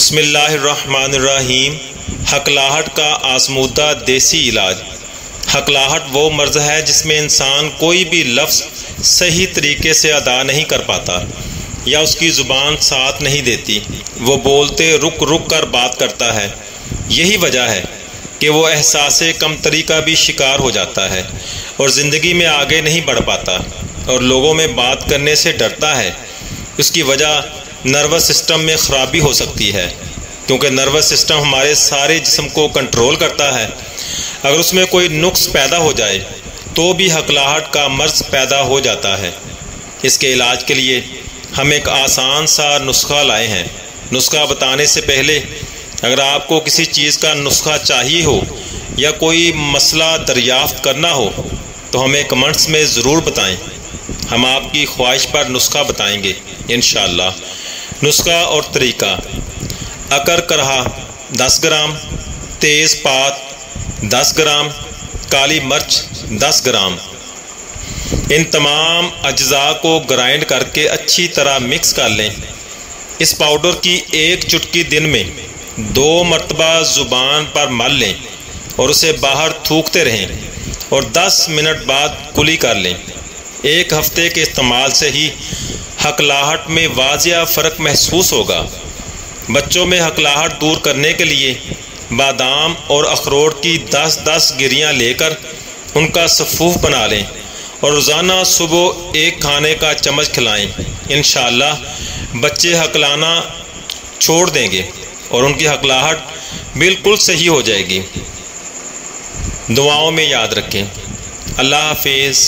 बसमीम हकलाहट का आसमूदा देसी इलाज। हकलाहट वो मर्ज़ है जिसमें इंसान कोई भी लफ्ज़ सही तरीके से अदा नहीं कर पाता, या उसकी ज़ुबान साथ नहीं देती। वो बोलते रुक रुक कर बात करता है। यही वजह है कि वो एहसास कम तरी का भी शिकार हो जाता है और ज़िंदगी में आगे नहीं बढ़ पाता और लोगों में बात करने से डरता है। उसकी वजह नर्वस सिस्टम में ख़राबी हो सकती है, क्योंकि नर्वस सिस्टम हमारे सारे जिसम को कंट्रोल करता है। अगर उसमें कोई नुक्स पैदा हो जाए तो भी हकलाहट का मर्ज पैदा हो जाता है। इसके इलाज के लिए हम एक आसान सा नुस्खा लाए हैं। नुस्खा बताने से पहले, अगर आपको किसी चीज़ का नुस्खा चाहिए हो, या कोई मसला दरियाफ्त करना हो तो हमें कमेंट्स में ज़रूर बताएँ। हम आपकी ख्वाहिश पर नुस्खा बताएँगे इन नुस्खा और तरीका। अकर करहा 10 ग्राम। तेज़ पात 10 ग्राम। काली मिर्च 10 ग्राम। इन तमाम अज्जा को ग्राइंड करके अच्छी तरह मिक्स कर लें। इस पाउडर की एक चुटकी दिन में दो मरतबा ज़ुबान पर मल लें और उसे बाहर थूकते रहें और 10 मिनट बाद कुली कर लें। एक हफ़्ते के इस्तेमाल से ही हकलाहट में वाजिया फ़र्क महसूस होगा। बच्चों में हकलाहट दूर करने के लिए बादाम और अखरोट की दस दस गिरियाँ लेकर उनका सफूफ बना लें और रोज़ाना सुबह एक खाने का चम्मच खिलाएँ। इन बच्चे हकलाना छोड़ देंगे और उनकी हकलाहट बिल्कुल सही हो जाएगी। दुआओं में याद रखें। अल्लाह हाफिज़।